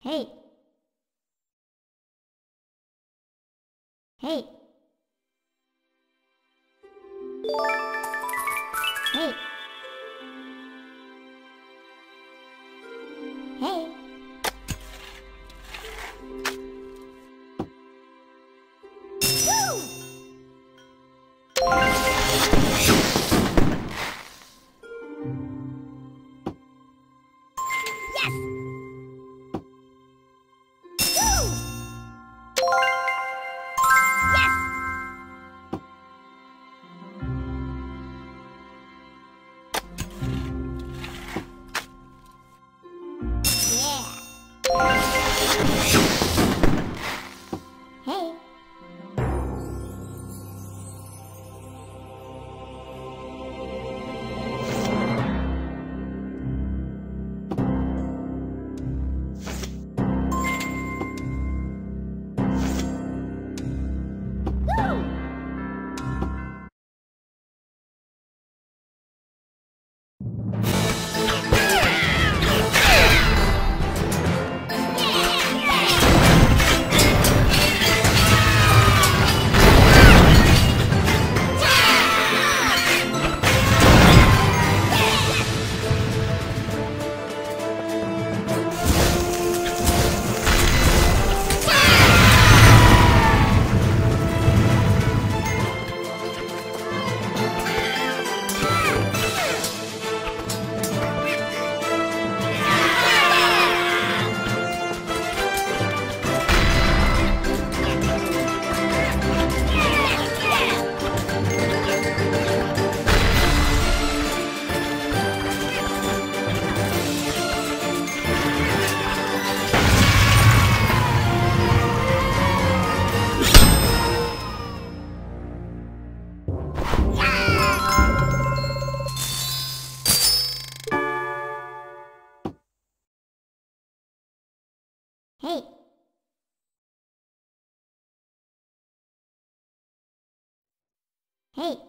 Hey. Hey. Hey!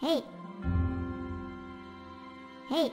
Hey! Hey!